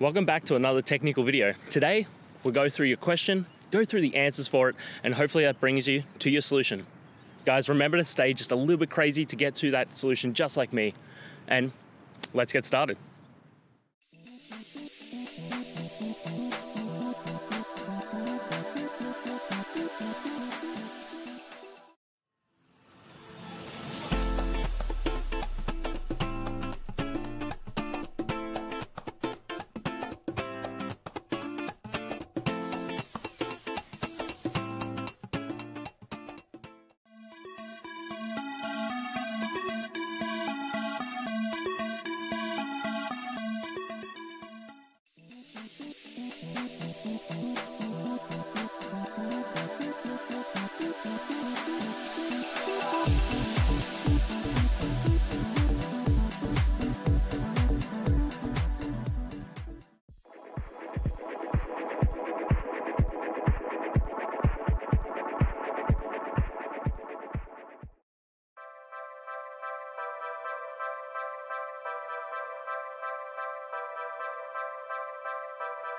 Welcome back to another technical video. Today, we'll go through your question, go through the answers for it, and hopefully that brings you to your solution. Guys, remember to stay just a little bit crazy to get to that solution just like me. And let's get started.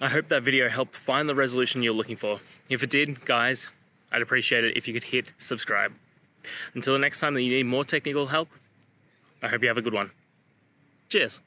I hope that video helped find the resolution you're looking for. If it did, guys, I'd appreciate it if you could hit subscribe. Until the next time that you need more technical help, I hope you have a good one. Cheers.